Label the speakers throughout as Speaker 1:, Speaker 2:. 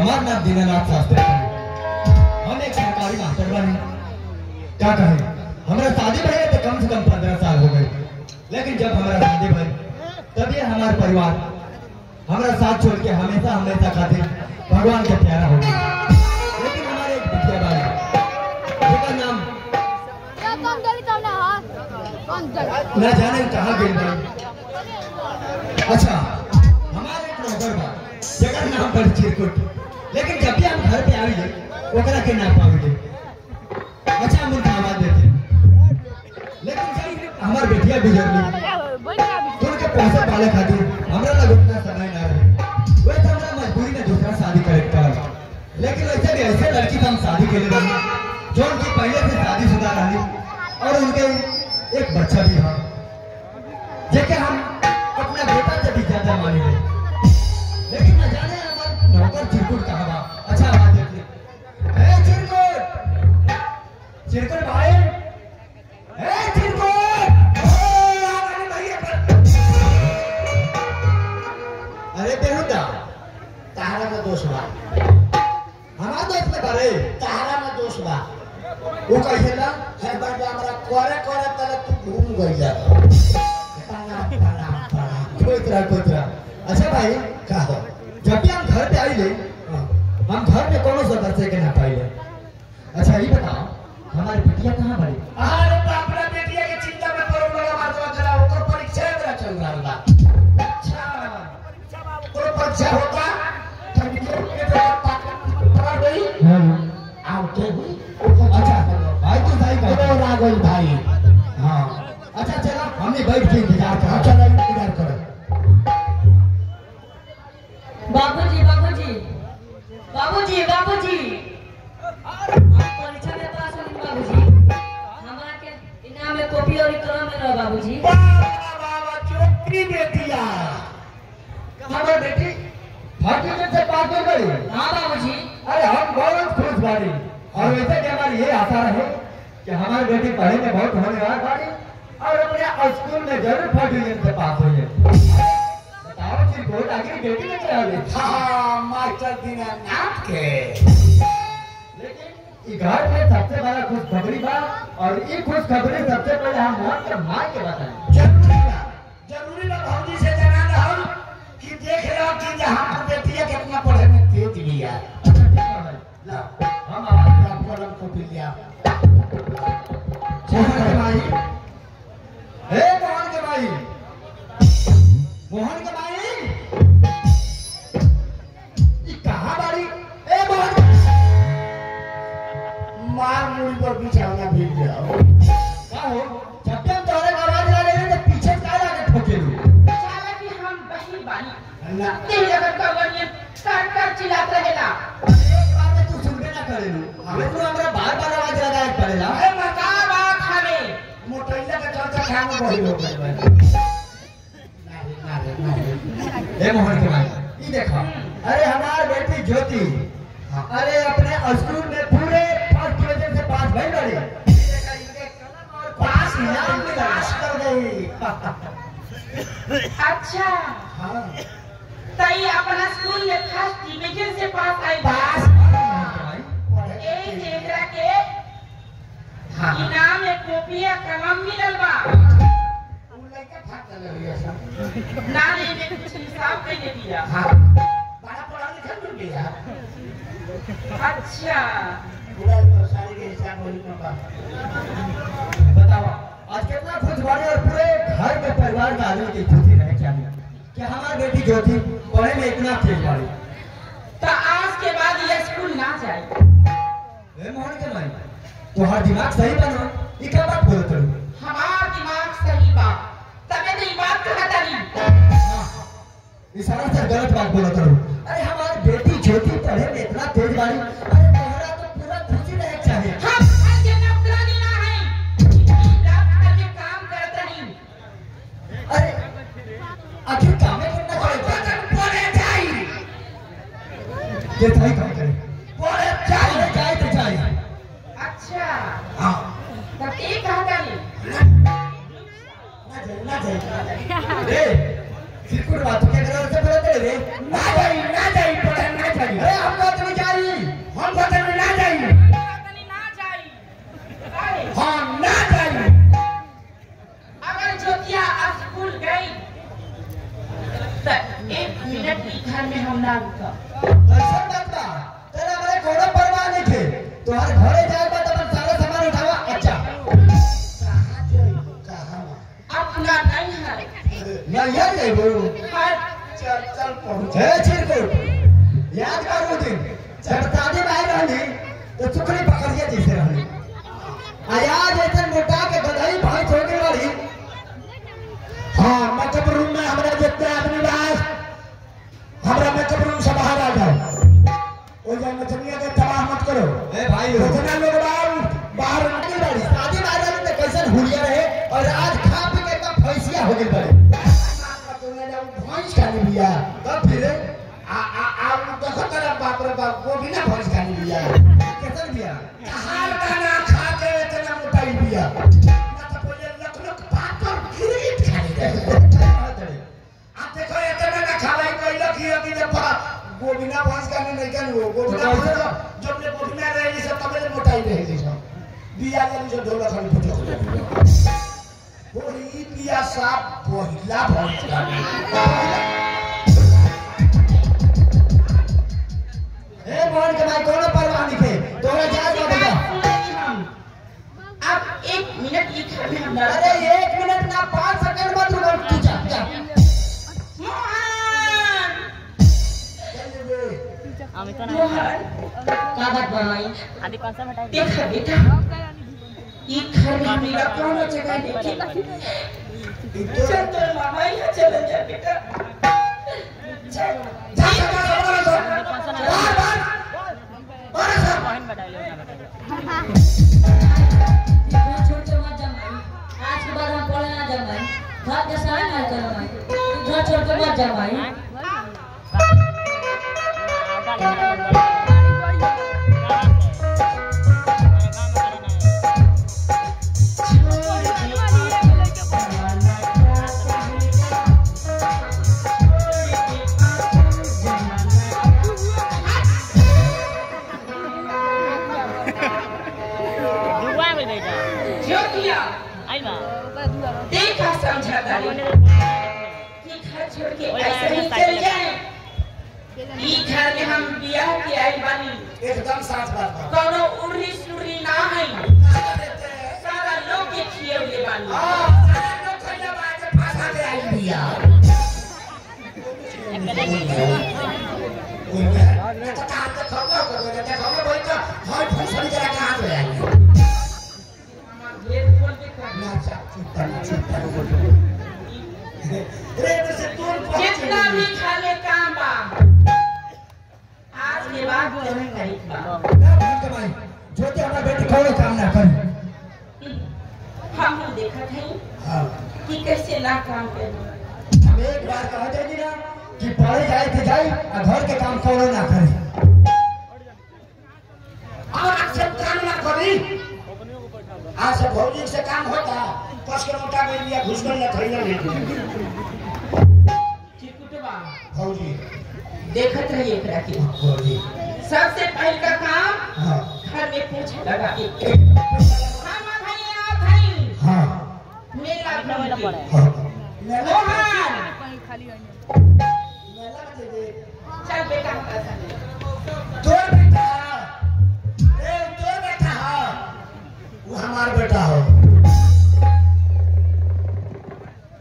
Speaker 1: हमारा नाम दीनानाथ शास्त्री है। हम एक सरकारी मास्टर बने। क्या कहें? हमारा शादी भई तो कम से कम पंद्रह साल हो गए। लेकिन जब हमारा शादी भई तब ये हमारा परिवार हमारा साथ छोड़ के हमेशा हमेशा खातिर भगवान के प्यारा हो गए लेकिन हमारे एक बिटिया बाई उसका नाम?
Speaker 2: Kau
Speaker 1: न जाने कहाँ गिर गई अच्छा हमारे एक नौकर बा जगह नाम पर चिरकुट लेकिन जब भी हम घर पे आविले ओकरा के ना पाविले अच्छा हम उनका आवाज़ देते। लेकिन जब हमार बेटिया गुजरली तो उनके पैसे पाले खातिर हमरा लग उतना समय ना रहे। वैसे हमरा मजबूरी में दूसरा शादी करे के पड़ल लेकिन वैसे भी ऐसे लड़की हम शादी के लिए रही जो उनकी पहले से शादीशुदा रही, और उनके एक बच्चा भी है जेके हम अपना बेटा से भी ज़्यादा मानी ले वो ना
Speaker 3: है बाबा हमरा करे करे तले तू घूम गई जा प्रणाम प्रणाम प्रणाम
Speaker 1: कोई तरह कोई तरह अच्छा भाई
Speaker 3: का हो
Speaker 1: जब भी हम घर पे आई ले
Speaker 3: हाँ।
Speaker 1: हम घर में कोनो सदस्य के ना पाइले अच्छा ये बताओ हमारी बिटिया कहाँ बड़ी
Speaker 3: अरे बाप रे बेटिया के चिंता में पड़ो बड़ा बात बा जरा ओकर परीक्षा एकरा चल रहल बा अच्छा तो परीक्षा होता
Speaker 4: बाबूजी बाबूजी। बाबूजी बाबूजी। परीक्षा में पास हो बाबूजी। हमारा के इनाम में कॉपी और कलम में रहो बाबूजी।
Speaker 3: बाबा बाबा चोटी बेटिया
Speaker 1: हमारी बेटी? फ़र्स्ट से पास हो गई।
Speaker 4: हाँ बाबूजी।
Speaker 1: अरे हम बहुत खुश बाड़ी और वैसे कि हमारी ये आशा रहे कि हमारी बेटी पढ़े में बहुत होनहार बाड़ी और अपने स्कूल में ज़रूर डिवीज़न से पास है बहुत आगे बेटी में हुई
Speaker 3: हाँ मास्टर दीनानाथ के
Speaker 1: लेकिन घर में सबसे बड़ा खुशखबरी बा और ये खुशखबरी सबसे पहले हम वहाँ के माँ के बताएँ
Speaker 3: मोटैला के चलते खाना बही हो गई बा ना रे ना रे ना। रे
Speaker 1: हे मोहन के माई ई देखो। अरे हमार बेटी ज्योति। अरे अपने स्कूल में पूरे फ़र्स्ट डिवीज़न से पास भई बड़ी
Speaker 3: पास नाम पास कर गई।
Speaker 5: अच्छा।
Speaker 3: हाँ।
Speaker 5: तई अपना स्कूल में फ़र्स्ट डिवीज़न से पास आई।
Speaker 3: पास।
Speaker 5: ए जेकरा के
Speaker 3: हाँ।
Speaker 5: इनाम में कॉपीया कलम मिलल बा ना ले में कुछ हिसाब कइले दिया
Speaker 3: हाँ बड़ा पढ़ा लिखा मिल गया
Speaker 5: अच्छा
Speaker 3: पूरा तो सारी के हिसाब वही में बा
Speaker 1: बताओ आज कितना खुश बाड़ी और पूरे घर के परिवार का आदमी की खुशी रहे चाहिए कि हमारी बेटी ज्योति पढ़े में इतना तेज बाड़ी
Speaker 5: तो आज के बाद ये स्कूल ना जाए।
Speaker 1: हे मोहन के माई तुम्हारा दिमाग सही बनो ई क्या बात बोलत रहो
Speaker 5: हमार दिमाग सही बा तबे तो ये बात कहत रही
Speaker 1: इशारा से गलत बात बोलत रहो अरे हमारी बेटी ज्योति पढ़े में इतना तेज बाड़ी अरे तुम्हारा तो पूरा खुशी रहे चाहिए।
Speaker 5: हम आज नौकरानी ना है रात करके काम करत रही।
Speaker 1: अरे आखिर काम करना चाहिए।
Speaker 3: जाई?
Speaker 1: ये सही काम। असेल
Speaker 5: रे
Speaker 3: चिरकुट
Speaker 5: वाहतुकीत जायचं परत रे।
Speaker 3: ना जाई ना जाई
Speaker 1: पठाण ना जाई। अरे अपघात विचारी अपघात
Speaker 3: ना जाई ना जाई। हाँ ना जाई।
Speaker 1: अगर ज्योतिया स्कूल गई तो एक मिनट भी
Speaker 5: घर में हम ना रुका।
Speaker 1: ऐसा लगता तेरा हमारे घोड़ा परवाह नहीं थे। तुम्हारे घरे जाए तो नैया जेबू
Speaker 5: हर
Speaker 3: चल चल पहुँच
Speaker 1: हे चिरकुट याद कर दिन। जब शादी में रहनी तो चुकड़ी पकड़िए जैसे रहनी आज ऐसे मोटा के गदही भाई हो वाली?
Speaker 3: हाँ मेकअप रूम में हमारे जितने आदमी बास हमारा मेकअप रूम से बाहर आ जाओ। वो जाए मछलियाँ के तबाह मत करो।
Speaker 1: ए भाई। हो
Speaker 3: तेरा बाप रे बाप वो भी ना भैंस खाने लिया
Speaker 1: कैसे दिया
Speaker 3: हार खाना खा के इतना मोटाई लिया ना तो पहले लख लख बात और गिरीट खाने गए आ देखो इतना ना खावाई कोई लख ही अभी जब गोबिना भैंस खाने नहीं खाने वो गोबिना भैंस जब ले गोबिना रहे सब तब ले मोटाई रहे सब बिया के जो ढोला खाली फटे वही बिया साफ़ पहिला भैंस खाने
Speaker 1: अरे एक मिनट ना पाँच सेकंड मत रुको तू जा जा
Speaker 5: मोहन
Speaker 6: আমি তো না
Speaker 5: मोहन का बात बनाई
Speaker 6: आदि कौन सा हटाई
Speaker 5: देखा बेटा ये घर में मेरा कौन जगह नहीं चल तो मामा यहाँ चले जा बेटा चल
Speaker 3: जा जा जा
Speaker 6: कौन
Speaker 4: जा भाई घर सहाय ना कर भाई घर छोड़ के मत जा माई
Speaker 5: समझा गाड़ी कि घर छोड़ के ऐसे ही चल जाए। ई घर में हम बियाह के आई बानी।
Speaker 3: एकदम साफ़ बात
Speaker 5: कोनो उड़ी सुड़ी ना है। सारा लोग के खिए हुए बानी।
Speaker 3: हाँ, सारा लोग खइले बा के फांसा दे आई बिया। तो कहाँ के खबर कर देखो मैं वही तो हर फ़ंक्शन के रखा हाथ ले। आई।
Speaker 5: गेट खोल के कर
Speaker 3: ना जा, चुप कर, चुप कर। रे, तो से तू
Speaker 5: जितना। भी खाले काम बा आज के बाद तेरे करीब बा
Speaker 1: ना के भाई ज्योति हमारा बेटी कोनो काम ना कर
Speaker 5: हम लोग देखत हैं
Speaker 3: हाँ,
Speaker 5: कि कैसे ना काम करे
Speaker 1: एक बार कह देनी ना कि पढ़े जाए तो जाए और घर के काम कोनो ना करे
Speaker 3: और आज से काम ना करी आज से भौजी से काम होता कस के मोटा कर लिया घुस कर लिया खरीदा नहीं।
Speaker 5: चिरकुटवा
Speaker 3: भौजी
Speaker 5: देखत रहिए एकरा के
Speaker 3: भौजी
Speaker 5: सबसे पहले का काम
Speaker 3: हाँ।
Speaker 5: घर में पूछ लगा के। हम भैया भाई।
Speaker 3: हाँ।
Speaker 5: मेला घूम के
Speaker 3: हाँ। मेला में दे दे।
Speaker 5: चल बेटा
Speaker 3: बेटा हो।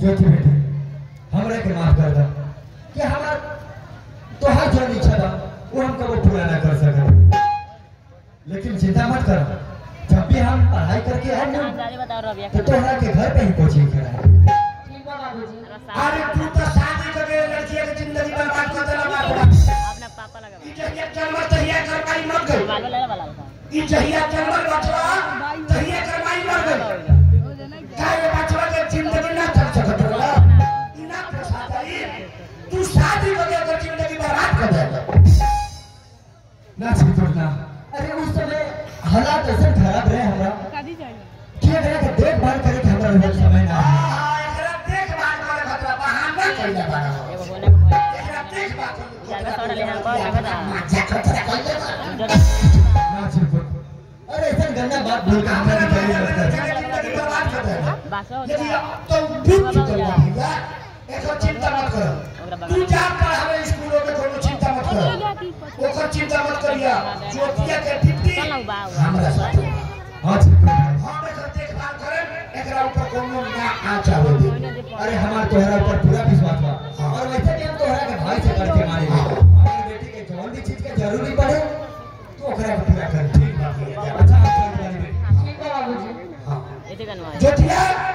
Speaker 1: ज्योति बेटी हमरे के माफ़ कर दो। कि हमार तोहार जो इच्छा बा वो हम कबो पूरा ना कर सकत लेकिन चिंता मत कर जब भी हम पढ़ाई करके आए ना तो तोहरा के घर पे ही कोचिंग
Speaker 4: बाबूजी
Speaker 3: अरे तू तो शादी करके लड़कियों की ज़िंदगी बर्बाद कर देला बाप
Speaker 6: अपना पापा लगा
Speaker 3: ई जहिया जन्म तहिया करवाई मर गई।
Speaker 6: बाल लगा वाला था
Speaker 3: ई जहिया जन्म बचवा तहिया करवाई मर गई काहे बचवा के ज़िंदगी ना चल सकत होला ई ना प्रसाद आई। तू शादी करके अगर ज़िंदगी बर्बाद कर देला
Speaker 1: ना छिटुट ना। अरे उस समय हालात ऐसे खराब रहे हमरा। कि अगर के देखभाल करे के हमरा रहल समय ना है।
Speaker 3: आहा एकरा देखभाल करे खतरा बहाना कइले बाड़ा
Speaker 6: एगो बोले।
Speaker 3: एकरा देखभाल करे
Speaker 6: ज़्यादा सौड़ा ले हम लगा था
Speaker 3: मज़ा खतरा कइले बाड़ा
Speaker 1: अरे ऐसा गंदा बात बोल के हमरा निकाली
Speaker 3: मत कर यदि तो डूब चुकल बा भैया एकर चिंता मत कर। तू जा पढ़ावे स्कूल में कोनो चिंता मत कर। ओकर चिंता मत करिया ज्योतिया के टिप्पणी हमरा साथ।
Speaker 1: हाँ
Speaker 3: हम एकर देखभाल करब एकरा ऊपर कोनो ना आँच आवे
Speaker 1: अरे हमार तोहरा ऊपर पूरा विश्वास बा और वैसे भी हम तोहरा के भाई से करके मारे बेटी के जौन भी चीज़ के ज़रूरी पड़े। तो ओकरा पूरा कर।
Speaker 3: Jethia